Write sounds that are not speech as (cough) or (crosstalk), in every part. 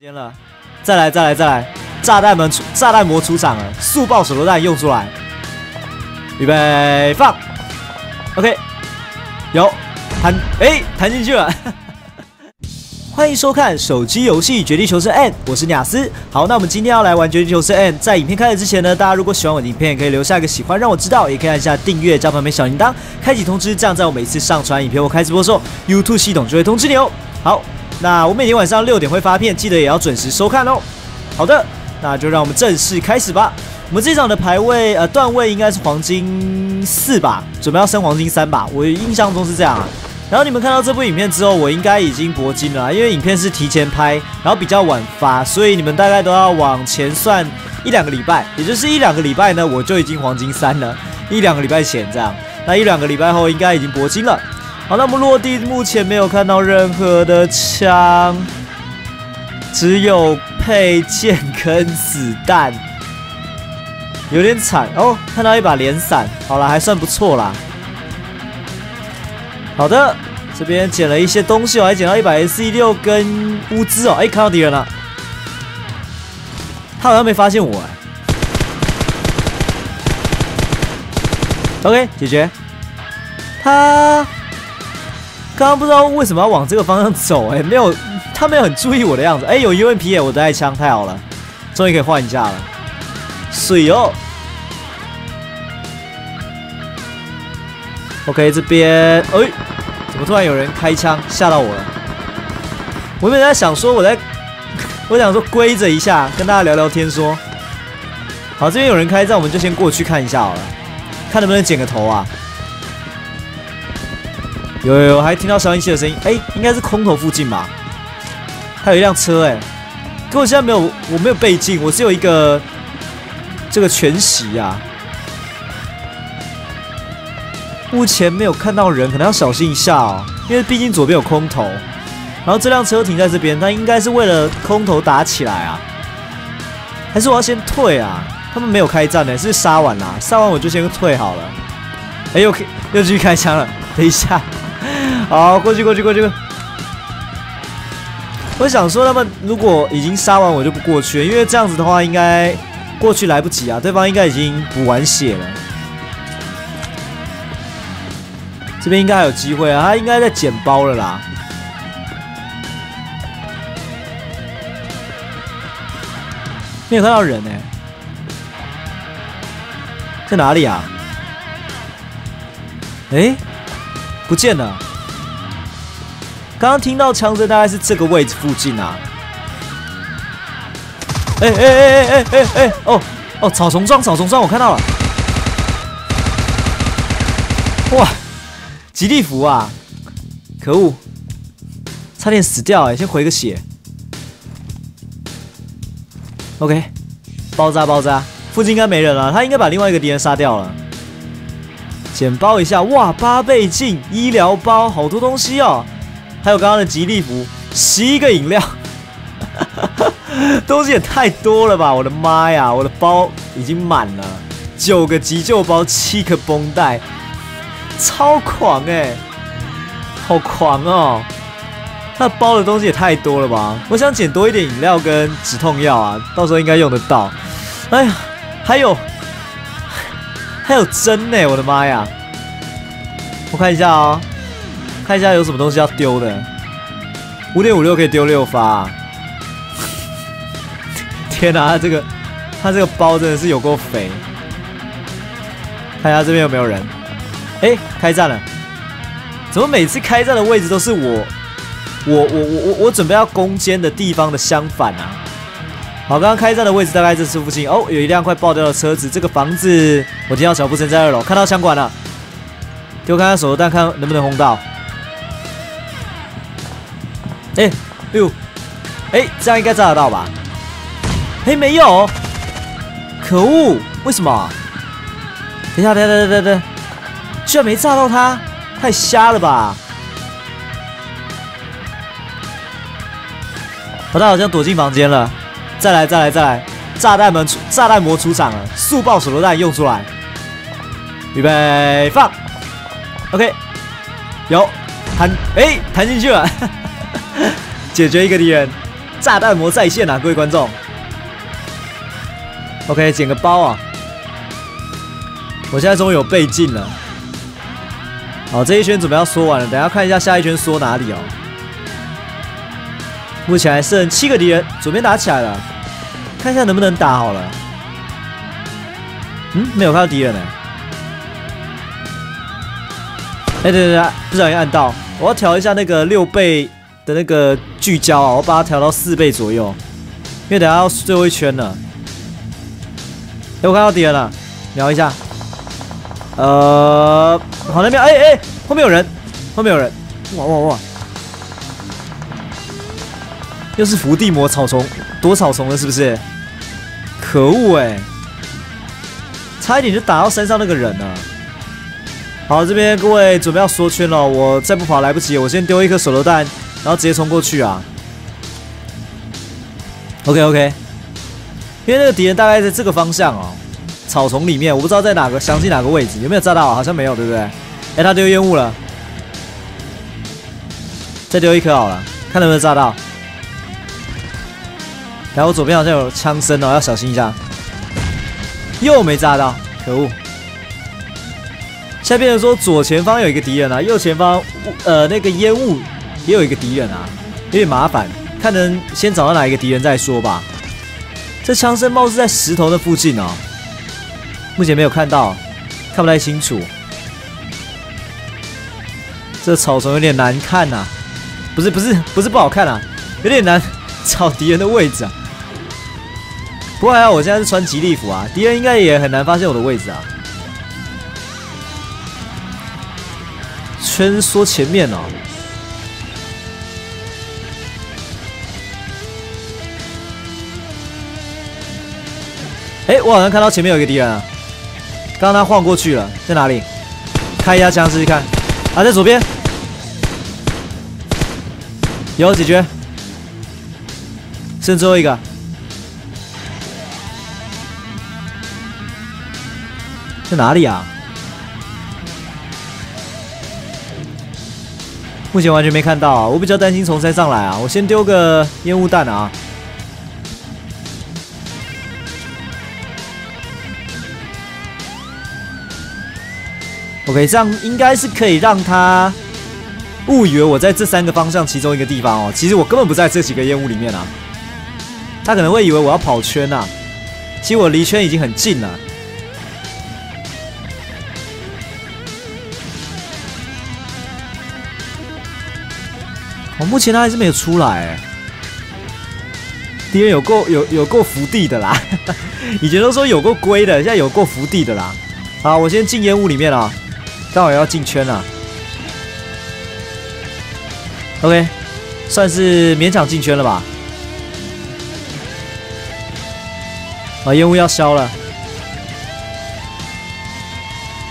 间了，再来再来再来，炸弹们出炸弹魔出场了，速爆手榴弹用出来，预备放，OK，有弹哎弹进去了，(laughs) 欢迎收看手机游戏《绝地求生 N》，我是雅思。好，那我们今天要来玩《绝地求生 N》。在影片开始之前呢，大家如果喜欢我的影片，可以留下一个喜欢让我知道，也可以按下订阅加旁边小铃铛，开启通知，这样在我每次上传影片或开直播的时候，YouTube 系统就会通知你哦。好。那我每天晚上六点会发片，记得也要准时收看哦。好的，那就让我们正式开始吧。我们这场的排位呃段位应该是黄金四吧，准备要升黄金三吧，我印象中是这样啊。然后你们看到这部影片之后，我应该已经铂金了，因为影片是提前拍，然后比较晚发，所以你们大概都要往前算一两个礼拜，也就是一两个礼拜呢，我就已经黄金三了，一两个礼拜前这样，那一两个礼拜后应该已经铂金了。好，那么落地目前没有看到任何的枪，只有配件跟子弹，有点惨哦。看到一把连伞，好了，还算不错啦。好的，这边捡了一些东西，我还捡到一把 S E 六跟物资哦。哎，看到敌人了，他好像没发现我哎。OK，解决他。刚刚不知道为什么要往这个方向走，哎，没有，他没有很注意我的样子，哎，有 U N P 哎，我的爱枪太好了，终于可以换一下了，水哦。OK，这边，哎，怎么突然有人开枪，吓到我了。我本来在想说，我在，(laughs) 我想说规着一下，跟大家聊聊天，说，好，这边有人开战，我们就先过去看一下好了，看能不能捡个头啊。有有有，还听到消音器的声音，哎，应该是空投附近吧？还有一辆车，哎，可我现在没有，我没有倍镜，我只有一个这个全息啊。目前没有看到人，可能要小心一下哦，因为毕竟左边有空投，然后这辆车停在这边，它应该是为了空投打起来啊，还是我要先退啊？他们没有开战呢，是杀完了，杀完我就先退好了。哎，又又继续开枪了，等一下。(laughs) 好，过去过去过去。我想说，他们如果已经杀完，我就不过去了，因为这样子的话，应该过去来不及啊。对方应该已经补完血了。这边应该还有机会啊，他应该在捡包了啦。没有看到人呢，在哪里啊？哎？不见了。刚刚听到枪声，大概是这个位置附近啊。哎哎哎哎哎哎哎！哦哦，草丛装，草丛装，我看到了。哇，吉利服啊！可恶，差点死掉哎！先回个血。OK，包扎包扎，附近应该没人了，他应该把另外一个敌人杀掉了。捡包一下，哇，八倍镜医疗包，好多东西哦，还有刚刚的吉利服，十一个饮料，(laughs) 东西也太多了吧！我的妈呀，我的包已经满了，九个急救包，七个绷带，超狂哎，好狂哦！那包的东西也太多了吧？我想捡多一点饮料跟止痛药啊，到时候应该用得到。哎呀，还有。还有针呢！我的妈呀！我看一下哦，看一下有什么东西要丢的。五点五六可以丢六发。(laughs) 天哪，他这个他这个包真的是有够肥。看一下这边有没有人？哎，开战了！怎么每次开战的位置都是我我我我我我准备要攻坚的地方的相反啊？好，刚刚开战的位置大概在这附近哦，有一辆快爆掉的车子。这个房子，我听到小步声在二楼，看到枪管了。给我看看手榴弹，看能不能轰到。哎，哎呦，哎，这样应该炸得到吧？哎，没有，可恶，为什么？等一下，等等等等，居然没炸到他，太瞎了吧？他好像躲进房间了。再来，再来，再来！炸弹们出，炸弹魔出场了，速爆手榴弹用出来，预备放，OK，有弹，哎，弹进去了，(laughs) 解决一个敌人，炸弹魔在线啊，各位观众。OK，捡个包啊！我现在终于有倍镜了。好，这一圈准备要说完了，等下看一下下一圈说哪里哦。目前还剩七个敌人，左边打起来了，看一下能不能打好了。嗯，没有看到敌人呢。哎，对对对，不小心按到，我要调一下那个六倍的那个聚焦啊，我把它调到四倍左右，因为等下要最后一圈了。哎，我看到敌人了，瞄一下。呃，好那边，哎哎，后面有人，后面有人，哇哇哇！又是伏地魔草丛，躲草丛了是不是？可恶哎，差一点就打到山上那个人了。好，这边各位准备要缩圈了，我再不跑来不及，我先丢一颗手榴弹，然后直接冲过去啊。OK OK，因为那个敌人大概在这个方向哦，草丛里面，我不知道在哪个详细哪个位置，有没有炸到？好像没有，对不对？哎，他丢烟雾了，再丢一颗好了，看能不能炸到。然后左边好像有枪声哦，要小心一下。又没炸到，可恶。现在变成说左前方有一个敌人啊，右前方呃那个烟雾也有一个敌人啊，有点麻烦，看能先找到哪一个敌人再说吧。这枪声貌似在石头的附近哦，目前没有看到，看不太清楚。这草丛有点难看呐，不是不是不是不好看啊，有点难 (laughs) 找敌人的位置啊。不过还好我现在是穿吉利服啊，敌人应该也很难发现我的位置啊。圈缩前面哦。哎，我好像看到前面有一个敌人啊！刚刚他晃过去了，在哪里？开一下枪试试看。啊，在左边。有解决。剩最后一个。在哪里啊？目前完全没看到啊！我比较担心从山上来啊！我先丢个烟雾弹啊！OK，这样应该是可以让他误以为我在这三个方向其中一个地方哦。其实我根本不在这几个烟雾里面啊！他可能会以为我要跑圈呐。其实我离圈已经很近了。我目前他还是没有出来，敌人有够有有够伏地的啦，(laughs) 以前都说有够龟的，现在有够伏地的啦。好，我先进烟雾里面了，刚好要进圈了。OK，算是勉强进圈了吧。啊，烟雾要消了。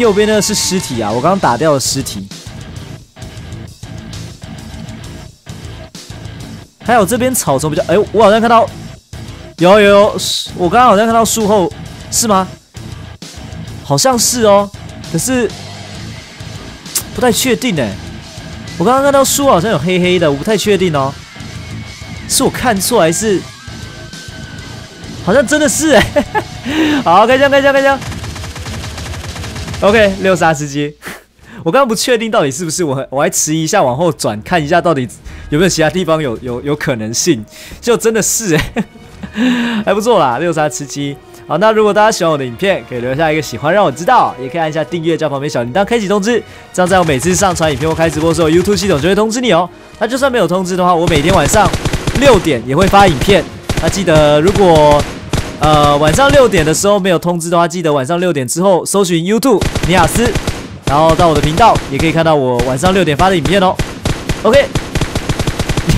右边的是尸体啊，我刚刚打掉了尸体。还有这边草丛比较，哎，我好像看到，有有有，我刚刚好像看到树后，是吗？好像是哦，可是不太确定哎。我刚刚看到树好像有黑黑的，我不太确定哦，是我看错还是？好像真的是哎，(laughs) 好，开枪开枪开枪，OK，六杀司机，我刚刚不确定到底是不是我，我还迟疑一下往后转看一下到底。有没有其他地方有有有可能性？就真的是哎，(laughs) 还不错啦，六杀吃鸡。好，那如果大家喜欢我的影片，可以留下一个喜欢让我知道，也可以按一下订阅加旁边小铃铛开启通知，这样在我每次上传影片或开直播的时候，YouTube 系统就会通知你哦。那就算没有通知的话，我每天晚上六点也会发影片。那记得如果呃晚上六点的时候没有通知的话，记得晚上六点之后搜寻 YouTube 尼亚斯，然后到我的频道也可以看到我晚上六点发的影片哦。OK。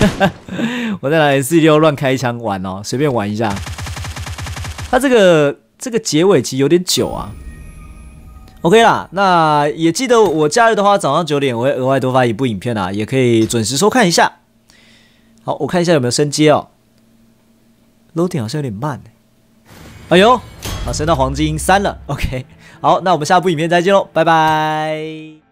(laughs) 我在拿 S 六乱开枪玩哦，随便玩一下。他这个这个结尾其实有点久啊。OK 啦，那也记得我假日的话，早上九点我会额外多发一部影片啊，也可以准时收看一下。好，我看一下有没有升阶哦。Loading 好像有点慢。哎呦，好升到黄金三了。OK，好，那我们下部影片再见喽，拜拜。